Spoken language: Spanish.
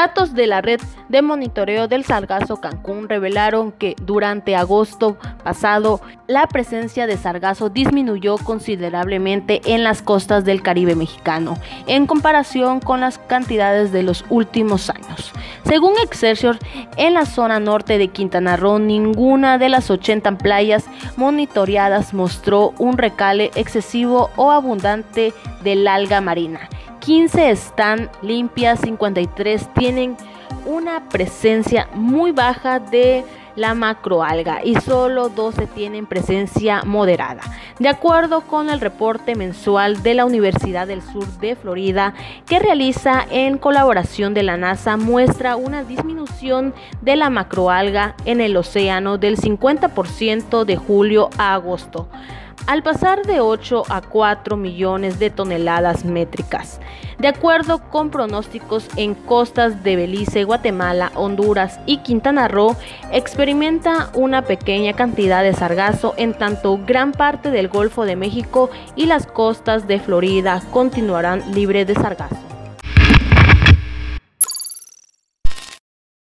Datos de la red de monitoreo del sargazo Cancún revelaron que durante agosto pasado la presencia de sargazo disminuyó considerablemente en las costas del Caribe mexicano en comparación con las cantidades de los últimos años. Según Excelsior, en la zona norte de Quintana Roo ninguna de las 80 playas monitoreadas mostró un recale excesivo o abundante del alga marina 15 están limpias, 53 tienen una presencia muy baja de la macroalga y solo 12 tienen presencia moderada. De acuerdo con el reporte mensual de la Universidad del Sur de Florida que realiza en colaboración de la NASA, muestra una disminución de la macroalga en el océano del 50% de julio a agosto al pasar de 8 a 4 millones de toneladas métricas. De acuerdo con pronósticos en costas de Belice, Guatemala, Honduras y Quintana Roo, experimenta una pequeña cantidad de sargazo, en tanto gran parte del Golfo de México y las costas de Florida continuarán libres de sargazo.